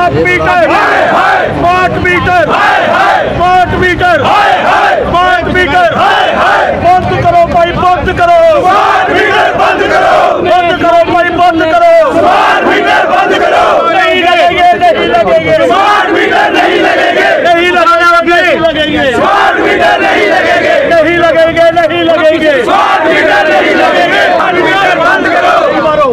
Smart meter. Smart meter smart meter smart meter बंद करो भाई बंद करो स्मार्ट मीटर बंद करो बंद करो भाई बंद करो स्मार्ट मीटर बंद करो नहीं लगेंगे नहीं लगेंगे स्मार्ट मीटर नहीं लगेंगे नहीं लगेंगे नहीं लगेंगे स्मार्ट मीटर नहीं लगेंगे नहीं लगेंगे नहीं लगेंगे स्मार्ट मीटर नहीं लगेंगे स्मार्ट मीटर बंद करो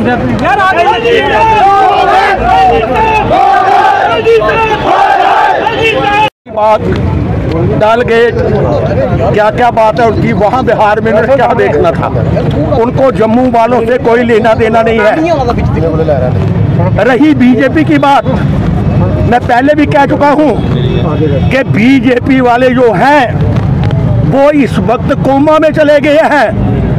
बंद करो बात डाल गेट। क्या क्या बात है उनकी? वहाँ बिहार में उन्हें क्या देखना था? उनको जम्मू वालों से कोई लेना देना नहीं है। रही बीजेपी की बात। मैं पहले भी कह चुका हूँ कि बीजेपी वाले जो हैं वो इस वक्त कोमा में चले गए हैं।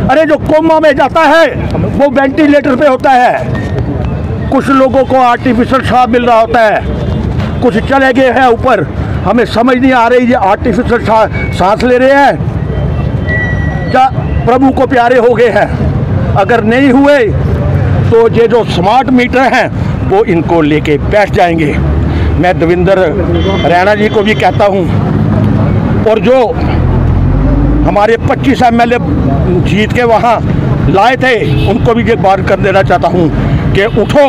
अरे जो कोमा में जाता है, वो वेंटिलेटर पे होता है। कुछ लोगों को आर्टिफिशियल सांस मिल रहा होता है। कुछ चले गए हैं ऊपर। हमें समझ नहीं आ रही, ये आर्टिफिशियल सांस ले रहे हैं या प्रभु को प्यारे हो गए हैं। अगर नहीं हुए तो ये जो स्मार्ट मीटर हैं, वो इनको लेके बैठ जाएँगे। मैं देवेंद्र रैना जी को भी कहता हूँ, और जो हमारे 25 एम जीत के वहाँ लाए थे उनको भी ये बात कर देना चाहता हूँ कि उठो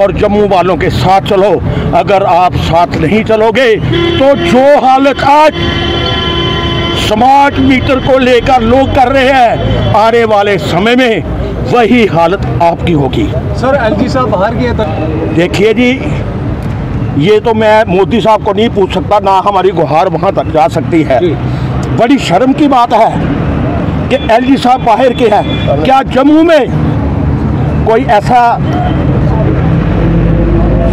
और जम्मू वालों के साथ चलो। अगर आप साथ नहीं चलोगे तो जो हालत आज स्मार्ट मीटर को लेकर लोग कर रहे हैं आने वाले समय में वही हालत आपकी होगी। सर एलजी साहब बाहर गए तक देखिए जी ये तो मैं मोदी साहब को नहीं पूछ सकता ना हमारी गुहार वहाँ तक जा सकती है। बड़ी शर्म की बात है कि एलजी साहब बाहर के हैं। क्या जम्मू में कोई ऐसा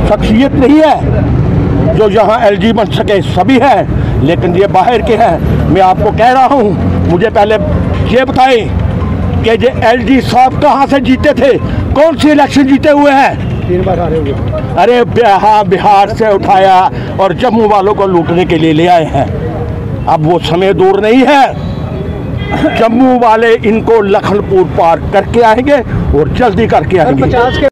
शख्सियत नहीं है जो यहाँ एलजी बन सके? सभी हैं लेकिन ये बाहर के हैं। मैं आपको कह रहा हूँ मुझे पहले ये बताएँ कि ये एलजी साहब कहाँ से जीते थे? कौन सी इलेक्शन जीते हुए हैं? तीन बार हारे हुए। अरे बिहार बिहार से उठाया और जम्मू वालों को लूटने के लिए ले आए हैं। अब वो समय दूर नहीं है। जम्मू वाले इनको लखनपुर पार करके आएँगे और जल्दी करके आएँगे।